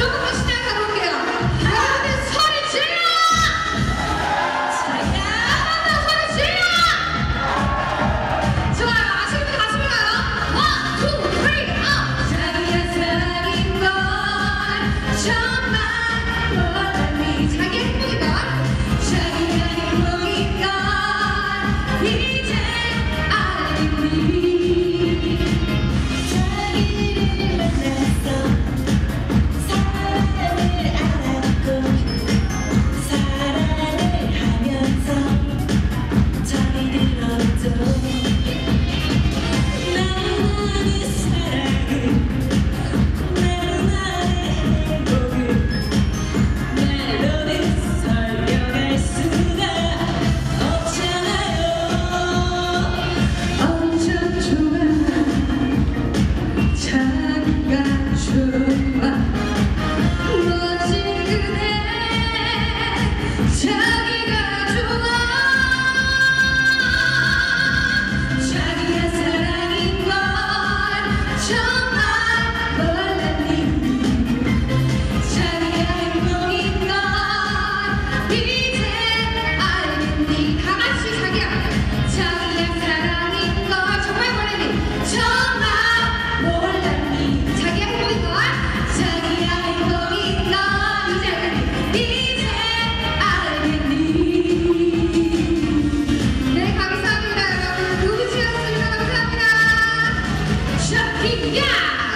Look at this Yeah!